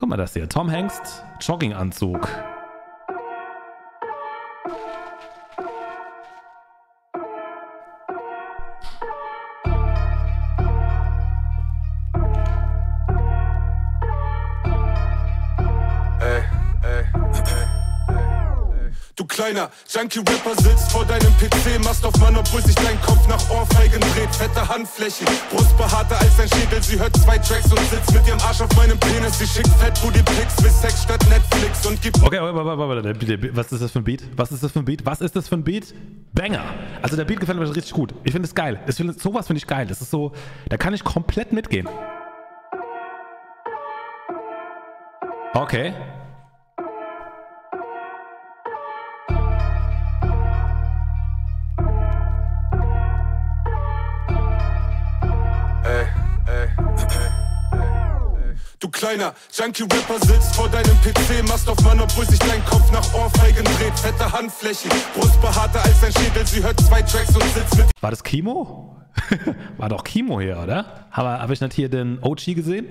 Guck mal das hier. Tom Hengst, Jogginganzug. Kleiner Junkie-Rapper sitzt vor deinem PC, machst auf Mann, obwohl sich dein Kopf nach Ohrfeigen dreht. Fette Handflächen, Brust behaarter als dein Schädel. Sie hört zwei Tracks und sitzt mit ihrem Arsch auf meinem Penis. Sie schickt Fett Booty Pics für Sex statt Netflix und gibt. Okay, okay, warte, was ist das für ein Beat? Was ist das für ein Beat? Was ist das für ein Beat? Banger. Also der Beat gefällt mir richtig gut. Ich finde es geil. Das find, sowas finde ich geil. Das ist so, da kann ich komplett mitgehen. Okay. Kleiner Junkie-Rapper sitzt vor deinem PC, machst auf Mann, obwohl sich dein Kopf nach Ohrfeigen dreht. Fette Handflächen, Brust behaarter als dein Schädel, sie hört zwei Tracks und sitzt mit. War das Kimo? War doch Kimo hier, oder? Habe hab ich nicht hier den OG gesehen?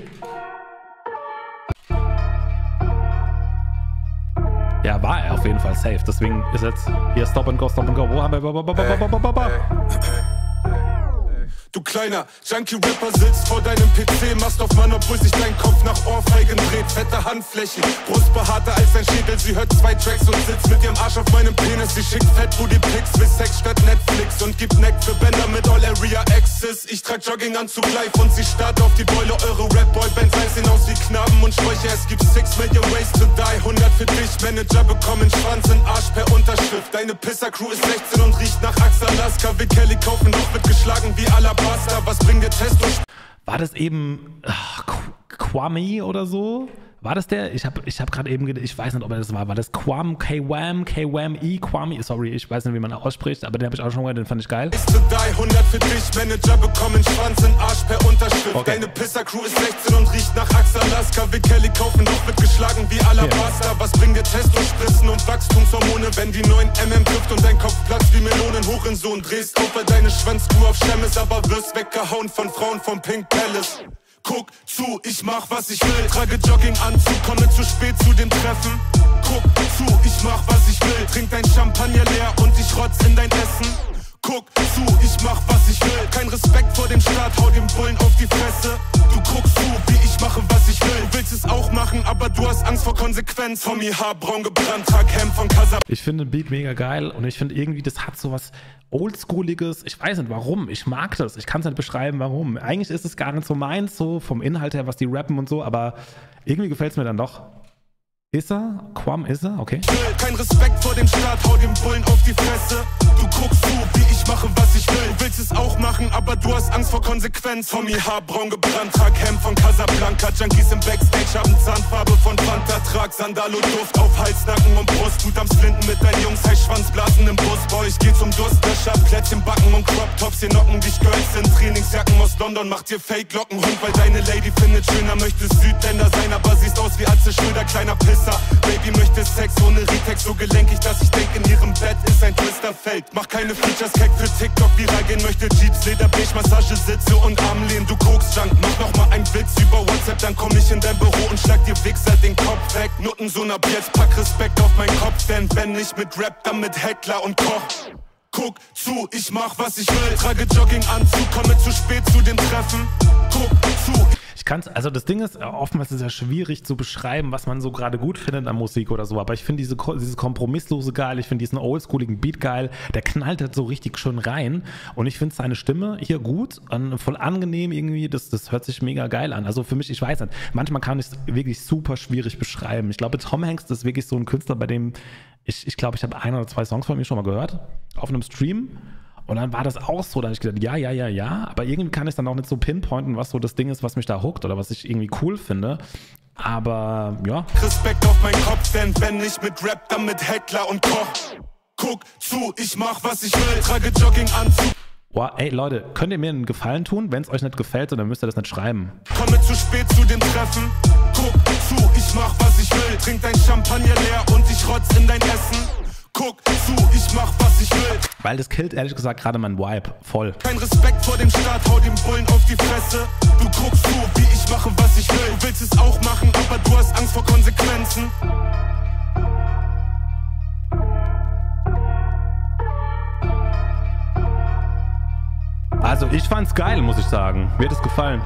Ja, war er auf jeden Fall safe. Deswegen ist jetzt hier Stop and Go, Stop and Go. Wo haben wir? Du kleiner Junkie-Rapper sitzt vor deinem PC, machst auf Mann, obwohl sich dein Kopf nach Ohrfeigen dreht. Fette Handflächen, Brust als dein Schädel. Sie hört zwei Tracks und sitzt mit ihrem Arsch auf meinem Penis. Sie schickt Fett Booty Pics für Sex statt Netflix und gibt Neck für Bänder mit All Area Access. Ich trag Jogginganzug live und sie starrt auf die Beule. Eure Rap-Boy-Bands sehen aus wie Knaben und Schläuche. Es gibt 6 Million Ways to die, 100 für dich. Manager bekommen Schwanz in Arsch per Unterschrift. Deine Pisser-Crew ist 16 und riecht nach Axel Alaska. Will Kelly kaufen, doch wird geschlagen wie Alaba. Basta, was bringt dir Testo? War das eben ach, Kwame oder so? War das der? Ich habe ich hab gerade eben, ich weiß nicht, ob er das war. War das Quam, K-Wam, K-Wam-E, Kwame? Sorry, ich weiß nicht, wie man ausspricht, aber den habe ich auch schon gehört, den fand ich geil. Ist zu die 100 für dich, Manager bekommen Schwanz in Arsch per Unterschrift. Okay. Deine Pisser-Crew ist 16 und riecht nach Axe Alaska. Will Kelly kaufen, doch wird geschlagen wie Alabasta. Was bringt dir Testo-Spritzen und Wachstumshormone, wenn die neuen MM trifft und dein Kopf platzt wie Melonen? Hurensohn, drehst auf, weil deine Schwanzkuh auf Schemmes, aber wirst weggehauen von Frauen vom Pink Palace. Guck zu, ich mach was ich will. Trage Jogginganzug, komme zu spät zu den Treffen. Guck zu, ich mach was ich will. Trink dein Champagner leer und ich du hast Angst vor Konsequenz. Tommy Haar, braun gebrannt, trag Hemd von Casa. Ich finde den Beat mega geil und ich finde irgendwie, das hat so was Oldschooliges. Ich weiß nicht warum. Ich mag das. Ich kann es nicht beschreiben, warum. Eigentlich ist es gar nicht so meins, so vom Inhalt her, was die rappen und so, aber irgendwie gefällt es mir dann doch. Ist er? Quam ist er? Okay. Kein Respekt vor dem Staat, hau dem Bullen auf die Fresse. Du guckst zu, wie ich mache, was ich will. Du willst es auch machen, aber du hast Angst vor Konsequenz. Tommy Haar, braun gebrannt, trag Hemd von Casablanca. Junkies im Backstage haben Fanta. Trag Sandalo Duft auf Hals, Nacken und Brust. Gut am Flinten mit deinen Jungs, heiß Schwanzblasen im Bus. Boy, ich geh zum Durst, Wäsche, Plätzchen backen und Crop Tops. Hier knocken dich Girls in Trainingsjacken aus London. Macht dir Fake-Locken, Hund, weil deine Lady findet schöner. Möchte Südländer sein, aber siehst aus wie Atze Schröder, kleiner Piss. Twister. Baby möchte Sex ohne Retex, so gelenkig, dass ich denke, in ihrem Bett ist ein Twisterfeld. Mach keine Features, Keck für TikTok, viral gehen möchte Jeeps, Leder, Beige, Massage, Sitze und Armlehnen. Du guckst Junk, mach noch mal einen Witz über WhatsApp, dann komm ich in dein Büro und schlag dir Wichser den Kopf weg. Nutten so ab jetzt, pack Respekt auf meinen Kopf, denn wenn nicht mit Rap, dann mit Heckler und Koch. Guck zu, ich mach was ich will, trage Jogginganzug, komme zu spät zu den Treffen. Guck zu, ich kann also das Ding ist, oftmals ist es ja schwierig zu beschreiben, was man so gerade gut findet an Musik oder so, aber ich finde diese, dieses Kompromisslose geil, ich finde diesen oldschooligen Beat geil, der knallt halt so richtig schön rein und ich finde seine Stimme hier gut, voll angenehm irgendwie, das, das hört sich mega geil an. Also für mich, ich weiß nicht, manchmal kann ich es wirklich super schwierig beschreiben. Ich glaube, Tom Hanks ist wirklich so ein Künstler, bei dem ich, ich glaube, ich habe ein oder zwei Songs von mir schon mal gehört auf einem Stream und dann war das auch so, da habe ich gedacht, ja, ja, ja, ja, aber irgendwie kann ich dann auch nicht so pinpointen, was so das Ding ist, was mich da huckt oder was ich irgendwie cool finde. Aber ja. Respekt auf meinen Kopf, denn wenn ich mit Rap, dann mit Heckler und Koch. Guck zu, ich mach was ich will, trage Jogginganzug. Boah, ey Leute, könnt ihr mir einen Gefallen tun? Wenn es euch nicht gefällt, dann müsst ihr das nicht schreiben. Komme zu spät zu den Treffen. Guck zu, ich mach was ich will. Trink dein Champagner leer und ich rotz in dein Essen. Guck zu, ich mach, was ich will. Weil das killt ehrlich gesagt gerade mein Vibe voll. Kein Respekt vor dem Staat, hau dem Bullen auf die Fresse. Du guckst zu, wie ich mache, was ich will. Du willst es auch machen, aber du hast Angst vor Konsequenzen. Also ich fand's geil, muss ich sagen. Mir hat es gefallen.